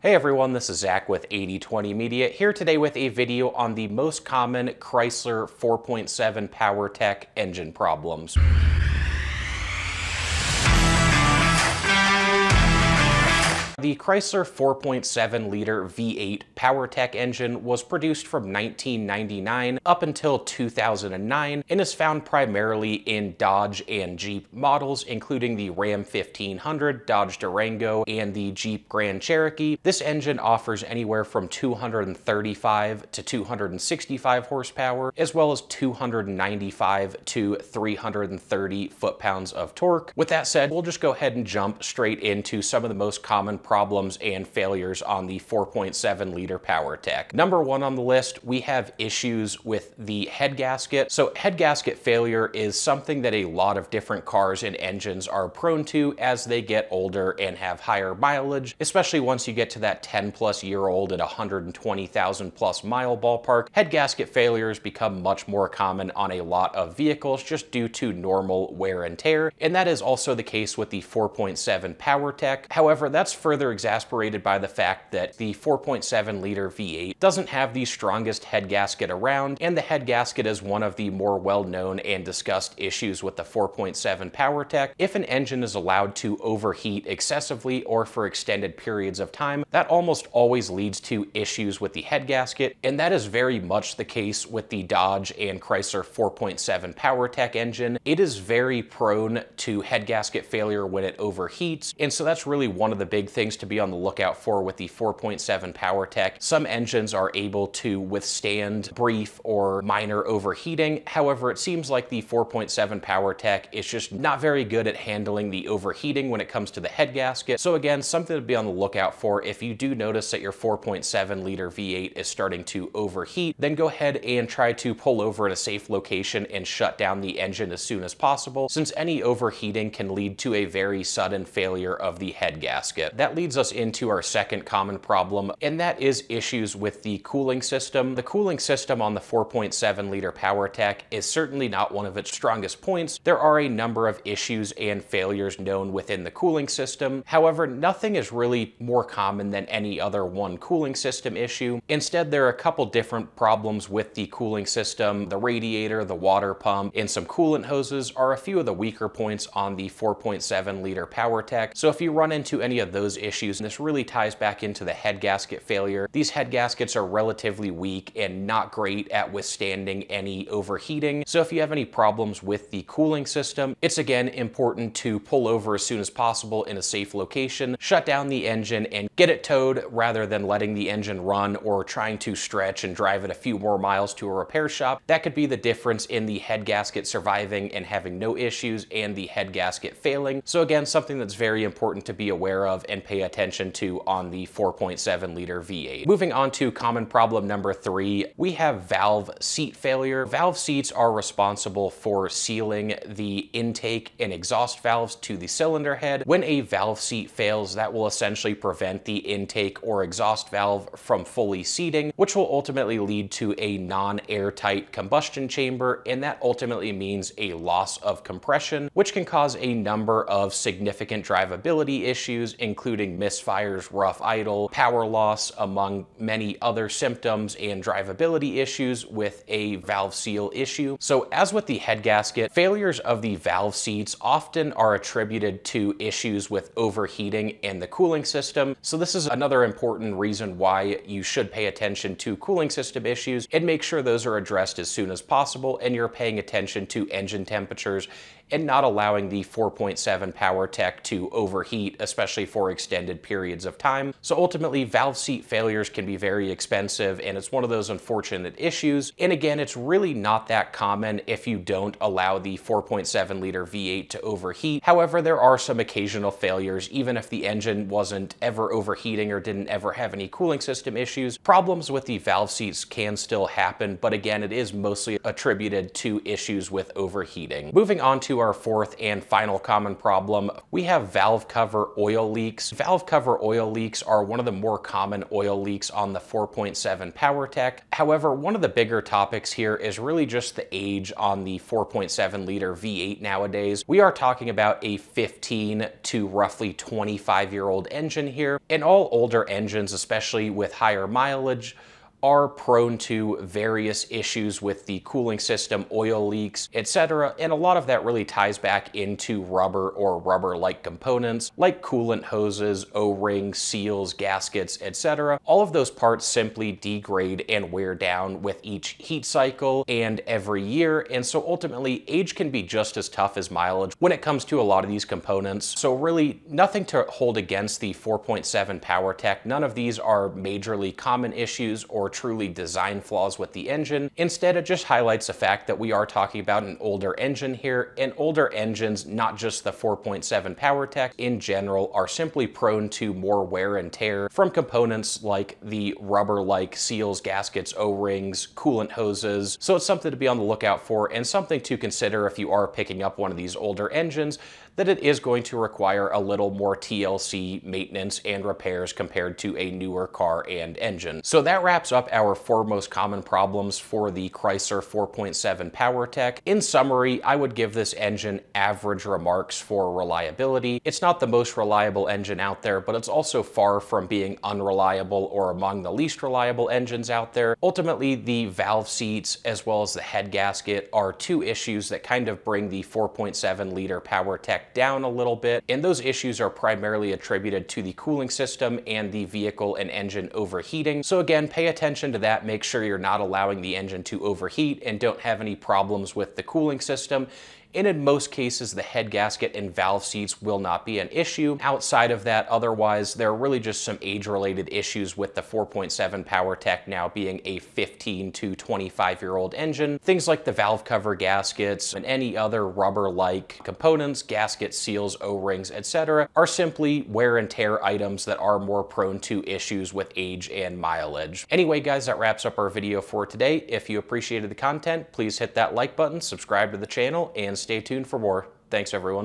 Hey everyone, this is Zach with 8020 Media, here today with a video on the most common Chrysler 4.7 PowerTech engine problems. The Chrysler 4.7 liter V8 PowerTech engine was produced from 1999 up until 2009 and is found primarily in Dodge and Jeep models, including the Ram 1500, Dodge Durango, and the Jeep Grand Cherokee. This engine offers anywhere from 235 to 265 horsepower, as well as 295 to 330 foot-pounds of torque. With that said, we'll just go ahead and jump straight into some of the most common problems and failures on the 4.7 liter PowerTech. Number one on the list, we have issues with the head gasket. So head gasket failure is something that a lot of different cars and engines are prone to as they get older and have higher mileage, especially once you get to that 10 plus year old at 120,000 plus mile ballpark. Head gasket failures become much more common on a lot of vehicles just due to normal wear and tear. And that is also the case with the 4.7 PowerTech. However, that's further further exasperated by the fact that the 4.7 liter V8 doesn't have the strongest head gasket around, and the head gasket is one of the more well-known and discussed issues with the 4.7 PowerTech. If an engine is allowed to overheat excessively or for extended periods of time, that almost always leads to issues with the head gasket, and that is very much the case with the Dodge and Chrysler 4.7 PowerTech engine. It is very prone to head gasket failure when it overheats, and so that's really one of the big things things to be on the lookout for with the 4.7 PowerTech. Some engines are able to withstand brief or minor overheating. However, it seems like the 4.7 PowerTech is just not very good at handling the overheating when it comes to the head gasket. So again, something to be on the lookout for. If you do notice that your 4.7 liter V8 is starting to overheat, then go ahead and try to pull over at a safe location and shut down the engine as soon as possible, since any overheating can lead to a very sudden failure of the head gasket. That leads us into our second common problem, and that is issues with the cooling system. The cooling system on the 4.7 liter PowerTech is certainly not one of its strongest points. There are a number of issues and failures known within the cooling system. However, nothing is really more common than any other one cooling system issue. Instead, there are a couple different problems with the cooling system. The radiator, the water pump, and some coolant hoses are a few of the weaker points on the 4.7 liter PowerTech. So if you run into any of those issues, and this really ties back into the head gasket failure. These head gaskets are relatively weak and not great at withstanding any overheating. So if you have any problems with the cooling system, it's again important to pull over as soon as possible in a safe location, shut down the engine and get it towed rather than letting the engine run or trying to stretch and drive it a few more miles to a repair shop. That could be the difference in the head gasket surviving and having no issues and the head gasket failing. So again, something that's very important to be aware of and pay attention to on the 4.7 liter V8. Moving on to common problem number three, we have valve seat failure. Valve seats are responsible for sealing the intake and exhaust valves to the cylinder head. When a valve seat fails, that will essentially prevent the intake or exhaust valve from fully seating, which will ultimately lead to a non-airtight combustion chamber, and that ultimately means a loss of compression, which can cause a number of significant drivability issues, including miss misfires, rough idle, power loss, among many other symptoms and drivability issues with a valve seal issue. So as with the head gasket, failures of the valve seats often are attributed to issues with overheating in the cooling system. So this is another important reason why you should pay attention to cooling system issues and make sure those are addressed as soon as possible and you're paying attention to engine temperatures and not allowing the 4.7 PowerTech to overheat, especially for extended periods of time. So ultimately, valve seat failures can be very expensive, and it's one of those unfortunate issues. And again, it's really not that common if you don't allow the 4.7 liter V8 to overheat. However, there are some occasional failures, even if the engine wasn't ever overheating or didn't ever have any cooling system issues. Problems with the valve seats can still happen, but again, it is mostly attributed to issues with overheating. Moving on to our fourth and final common problem, we have valve cover oil leaks. Valve cover oil leaks are one of the more common oil leaks on the 4.7 PowerTech. However, one of the bigger topics here is really just the age on the 4.7 liter V8 nowadays. We are talking about a 15 to roughly 25 year old engine here. And all older engines, especially with higher mileage, are prone to various issues with the cooling system, oil leaks, etc. And a lot of that really ties back into rubber or rubber-like components like coolant hoses, O-rings, seals, gaskets, etc. All of those parts simply degrade and wear down with each heat cycle and every year. And so ultimately age can be just as tough as mileage when it comes to a lot of these components. So really nothing to hold against the 4.7 PowerTech. None of these are majorly common issues or or truly design flaws with the engine. Instead, it just highlights the fact that we are talking about an older engine here, and older engines, not just the 4.7 PowerTech in general, are simply prone to more wear and tear from components like the rubber-like seals, gaskets, O-rings, coolant hoses. So it's something to be on the lookout for and something to consider if you are picking up one of these older engines that it is going to require a little more TLC maintenance and repairs compared to a newer car and engine. So that wraps up our four most common problems for the Chrysler 4.7 PowerTech. In summary, I would give this engine average remarks for reliability. It's not the most reliable engine out there, but it's also far from being unreliable or among the least reliable engines out there. Ultimately, the valve seats as well as the head gasket are two issues that kind of bring the 4.7 liter PowerTech down a little bit, and those issues are primarily attributed to the cooling system and the vehicle and engine overheating. So again, pay attention to that, make sure you're not allowing the engine to overheat and don't have any problems with the cooling system and in most cases the head gasket and valve seats will not be an issue. Outside of that, otherwise, there are really just some age-related issues with the 4.7 PowerTech now being a 15 to 25 year old engine. Things like the valve cover gaskets and any other rubber-like components, gasket seals, O-rings, etc. are simply wear and tear items that are more prone to issues with age and mileage. Anyway, guys, that wraps up our video for today. If you appreciated the content, please hit that like button, subscribe to the channel, and stay tuned for more. Thanks, everyone.